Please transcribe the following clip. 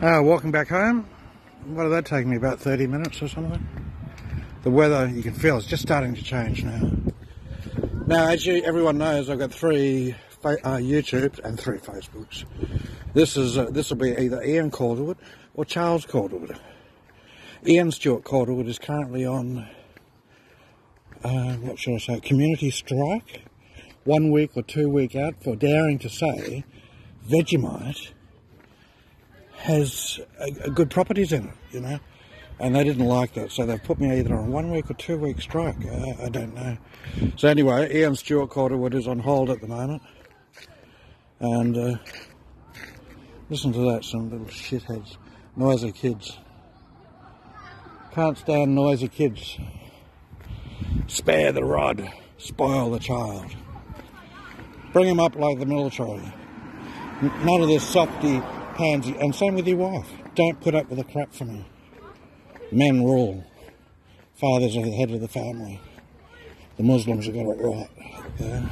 Uh, walking back home. What did that take me? About 30 minutes or something? The weather, you can feel, it's just starting to change now. Now, as you, everyone knows, I've got three uh, YouTubes and three Facebooks. This is uh, this will be either Ian Calderwood or Charles Calderwood. Ian Stuart Calderwood is currently on, uh, what should I say, community strike, one week or two week out for daring to say Vegemite has good properties in it, you know. And they didn't like that, so they've put me either on one week or two week strike. I, I don't know. So anyway, Ian Stuart Calderwood is on hold at the moment. And uh, listen to that, some little shitheads, noisy kids. Can't stand noisy kids. Spare the rod, spoil the child. Bring him up like the military. None of this softy And same with your wife. Don't put up with the crap from her. Men rule. Fathers are the head of the family. The Muslims have got it right. Yeah.